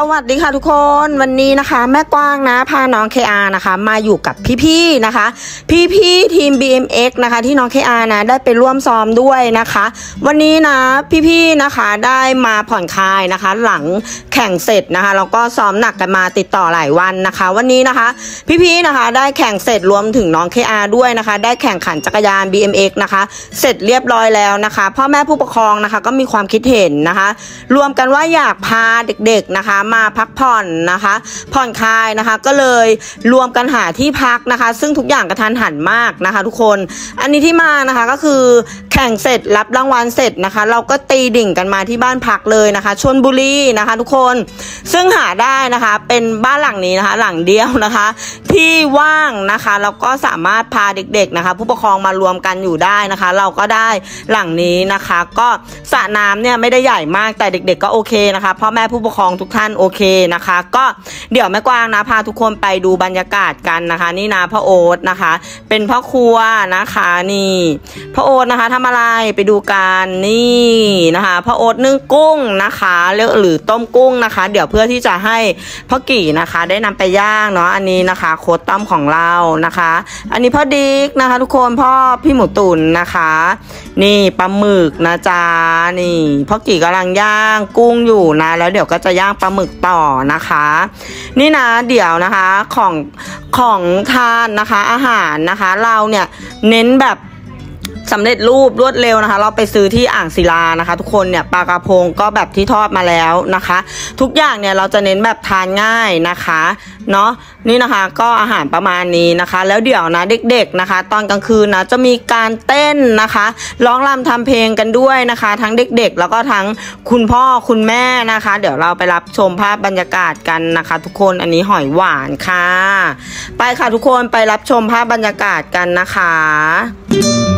สวัสดีค่ะทุกคนวันนี้นะคะแม่กว้างนะพาน้อง KR นะคะมาอยู่กับพี่ๆนะคะ พี่ๆทีม BMX นะคะที่น้อง KR นะได้ไปร่วมซ้อมด้วยนะคะ วันนี้นะพี่ๆนะคะได้มาผ่อนคลายนะคะ หลังแข่งเสร็จนะคะแล้วก็ซ้อมหนักกันมาติดต่อหลายวันนะคะ วันนี้นะคะ พี่ๆนะคะได้แข่งเสร็จรวมถึงน้อง KR ด้วยนะคะ ได้แข่งขันจักรยาน BMX นะคะ เสร็จเรียบร้อยแล้วนะคะพ่อแม่ผู้ปกครองนะคะก็มีความคิดเห็นนะคะ รวมกันว่าอยากพาเด็กๆนะคะมาพักผ่อนนะคะ ผ่อนคลายนะคะ ก็เลยรวมกันหาที่พักนะคะ ซึ่งทุกอย่างกระทันหันมากนะคะ ทุกคน อันนี้ที่มานะคะก็คือแข่งเสร็จรับรางวัลเสร็จนะคะ เราก็ตีดิ่งกันมาที่บ้านพักเลยนะคะชนบุรีนะคะ ทุกคนซึ่งหาได้นะคะเป็นบ้านหลังนี้นะคะ หลังเดียวนะคะ ที่ว่างนะคะแล้วก็สามารถพาเด็กๆนะคะ ผู้ปกครองมารวมกันอยู่ได้นะคะ เราก็ได้หลังนี้นะคะ ก็สระน้ำเนี่ยไม่ได้ใหญ่มากแต่เด็ก ๆ ก็โอเคนะคะพ่อแม่ผู้ปกครองทุกท่านโอเคนะคะ ก็เดี๋ยวแม่กวางนะพาทุกคนไปดูบรรยากาศกันนะคะ นี่นะพ่อโอ๊ตนะคะ เป็นพ่อครัวนะคะนี่พ่อโอ๊ตนะคะทำอะไรไปดูกันนี่นะคะพ่อโอ๊ตนึ่งกุ้งนะคะหรือต้มกุ้งนะคะ เดี๋ยวเพื่อที่จะให้พ่อกี่นะคะ ได้นำไปย่างเนาะอันนี้นะคะ โค้ดต้อมของเรานะคะ อันนี้พ่อดิกนะคะ ทุกคนพ่อพี่หมูตุ๋นนะคะ นี่ปลาหมึกนะจ๊ะนี่พ่อกี่กำลังย่างกุ้งอยู่นะ แล้วเดี๋ยวก็จะย่างปลาหมึกต่อนะคะ นี่นะเดี๋ยวนะคะของของทานนะคะอาหารนะคะ เราเนี่ยเน้นแบบ สำเร็จรูปรวดเร็วนะคะ เราไปซื้อที่อ่างศิลานะคะ ทุกคนเนี่ยปลากระพงก็แบบที่ทอดมาแล้วนะคะ ทุกอย่างเนี่ยเราจะเน้นแบบทานง่ายนะคะเนาะนี่นะคะก็อาหารประมาณนี้นะคะ แล้วเดี๋ยวนะเด็กๆนะคะ ตอนกลางคืนนะจะมีการเต้นนะคะร้องรำทำเพลงกันด้วยนะคะ ทั้งเด็กๆ แล้วก็ทั้งคุณพ่อคุณแม่นะคะ เดี๋ยวเราไปรับชมภาพบรรยากาศกันนะคะ ทุกคนอันนี้หอยหวานค่ะ ไปค่ะทุกคนไปรับชมภาพบรรยากาศกันนะคะ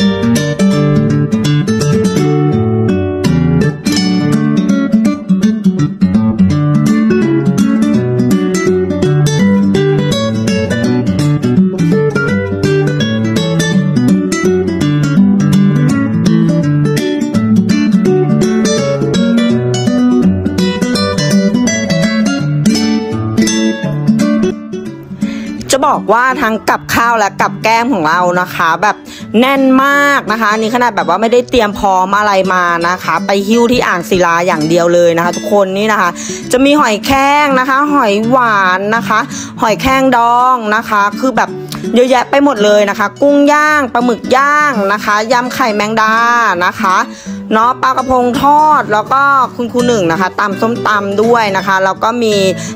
บอกว่าทั้งกับข้าวและกับแก้มของเรานะคะ แบบแน่นมากนะคะนี่ขนาดแบบว่าไม่ได้เตรียมพร้อมอะไรมานะคะ ไปหิ้วที่อ่างศิลาอย่างเดียวเลยนะคะ ทุกคนนี่นะคะ จะมีหอยแครงนะคะ หอยหวานนะคะ หอยแครงดองนะคะ คือแบบเยอะแยะไปหมดเลยนะคะ กุ้งย่างปลาหมึกย่างนะคะยำไข่แมงดานะคะเนาะปลากระพงทอดแล้วก็คุณครูหนึ่งนะคะตำส้มตำด้วยนะคะแล้วก็มี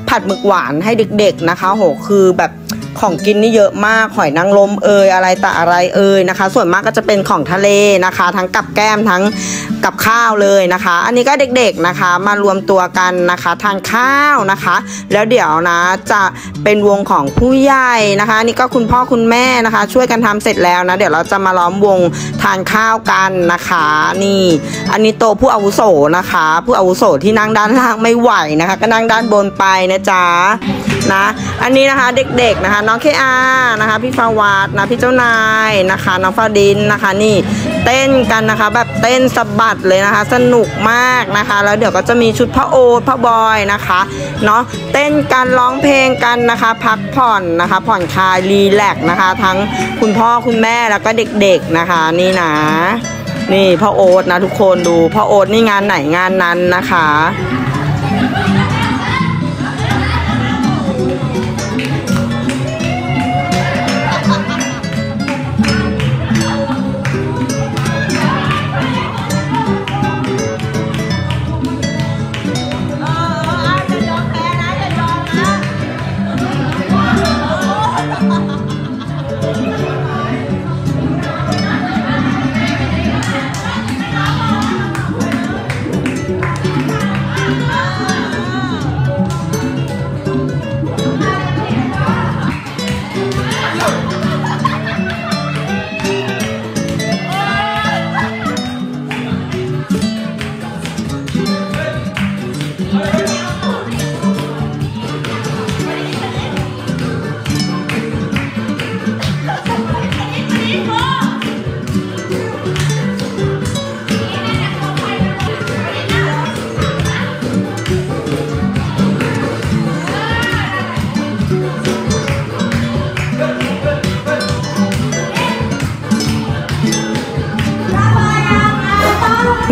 ผัดหมึกหวานให้เด็กๆนะคะโหคือแบบ ของกินนี่เยอะมากหอยนางรมเอยอะไรแต่อะไรเอยนะคะ ส่วนมากก็จะเป็นของทะเลนะคะ ทั้งกับแก้มทั้งกับข้าวเลยนะคะ อันนี้ก็เด็กๆนะคะมารวมตัวกันนะคะทานข้าวนะคะ แล้วเดี๋ยวนะจะเป็นวงของผู้ใหญ่นะคะนี่ก็คุณพ่อคุณแม่นะคะ ช่วยกันทำเสร็จแล้วนะเดี๋ยวเราจะมาล้อมวงทานข้าวกันนะคะนี่ อันนี้โตผู้อาวุโสนะคะ ผู้อาวุโสที่นั่งด้านล่างไม่ไหวนะคะ ก็นั่งด้านบนไปนะจ๊ะ นะ อันนี้นะคะเด็กๆนะคะ น้องเคอานะคะพี่ฟาวาดนะพี่เจ้านายนะคะ น้องฟาดินนะคะนี่เต้นกันนะคะแบบเต้นสะบัดเลยนะคะ สนุกมากนะคะ แล้วเดี๋ยวก็จะมีชุดพระโอษพระบอยนะคะเนาะเต้นกันร้องเพลงกันนะคะ พักผ่อนนะคะ ผ่อนคลายรีแลกซ์นะคะ ทั้งคุณพ่อคุณแม่แล้วก็เด็กๆนะคะนี่นะนี่พ่อโอ๊ตนะทุกคนดูพ่อโอ๊ตนี่งานไหนงานนั้นนะคะ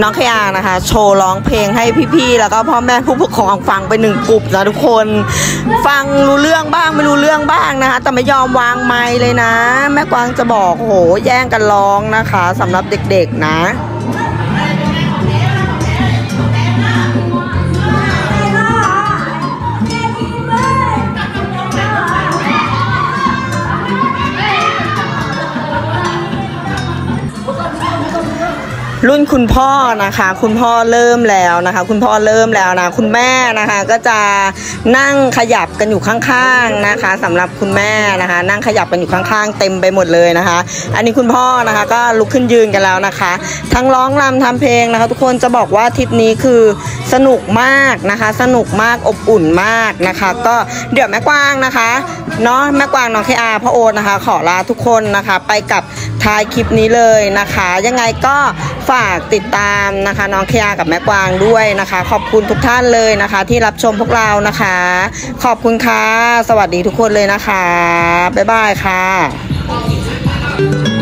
น้องเคอานะคะ โชว์ร้องเพลงให้พี่ๆ แล้วก็พ่อแม่ผู้ปกครองฟังไปหนึ่งกลุ่มนะทุกคน ฟังรู้เรื่องบ้างไม่รู้เรื่องบ้างนะคะ แต่ไม่ยอมวางไมค์เลยนะ แม่กวางจะบอกโหแย่งกันร้องนะคะสำหรับเด็กๆนะ รุ่นคุณพ่อนะคะ คุณพ่อเริ่มแล้วนะคะ คุณพ่อเริ่มแล้วนะ คุณแม่นะคะก็จะนั่งขยับกันอยู่ข้างๆนะคะสำหรับคุณแม่นะคะ นั่งขยับกันอยู่ข้างๆ เต็มไปหมดเลยนะคะ อันนี้คุณพ่อนะคะก็ลุกขึ้นยืนกันแล้วนะคะ ทั้งร้องรำทำเพลงนะคะ ทุกคนจะบอกว่าทริปนี้คือสนุกมากนะคะ สนุกมากอบอุ่นมากนะคะ ก็เดี๋ยวแม่กว้างนะคะเนาะแม่กวางน้องเคอาพ่อโอตนะคะ ขอลาทุกคนนะคะ ไปกับท้ายคลิปนี้เลยนะคะ ยังไงก็ฝากติดตามนะคะน้องเคียกับแม่กวางด้วยนะคะ ขอบคุณทุกท่านเลยนะคะ ที่รับชมพวกเรานะคะ ขอบคุณค่ะ สวัสดีทุกคนเลยนะคะ บ๊ายบายค่ะ